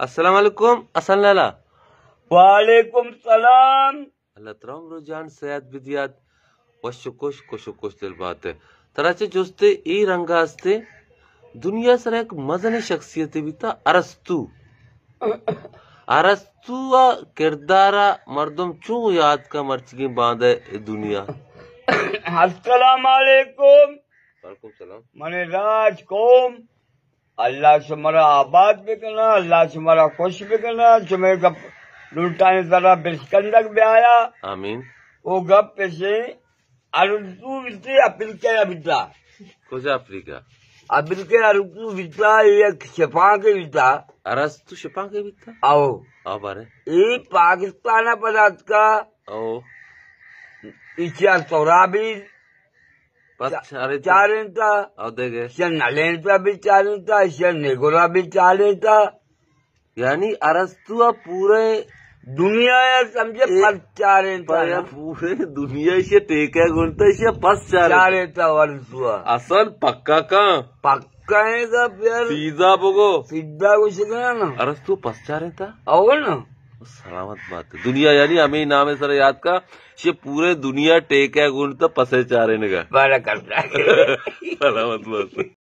السلام علیکم اصل لالا. وعلیکم السلام. اللہ ترام رجان سیاد بدیاد. وشکوش کشکوش دل بات ہے. تراچے جوستے ای رنگا ہستے دنیا سر ایک مزن شخصیت بھی تھا ارستو. ارستو کردارا مردم چوں یاد کا مرچگی باندھ ہے دنیا. السلام علیکم. وعلیکم السلام. من راج قوم اللہ سے مرا آباد بھی کرنا اللہ سے مرا خوش بھی کرنا چمے گپ للٹانے ذرا بسکندک بھی آیا۔ آمین۔ وہ گپ سے ارتو بتا اپل کے بتا کجا افریقہ اپل کے ارتو بتا ایک شفا کے بتا ارستو شپا کے بھی تھا آؤ آ بارے۔ یہ پاکستان پدات کا او اچھا سورابی پس چارے چارن تھا او دے گئے۔ شن نلین پہ بھی چالن تھا شن نیگورا بھی چالن تھا یعنی ارستو پورے دنیا یا سمجھے؟ تھا پایا پورے دنیا سے ٹیکا گنتا سے پس چارے چارن تھا ورسوا اصل پکا کہاں؟ پکا ہے کا پھر پیزا بگو۔ سیدھا کچھ کرنا نا؟ ارستو پس چارے سلامت بات ہے۔ دنیا یعنی ہمیں نام ہے سر یاد کا۔ یہ پورے دنیا ٹیکا گنتا پسے چارے نگا بڑا کرتا ہے سلامت بات ہے۔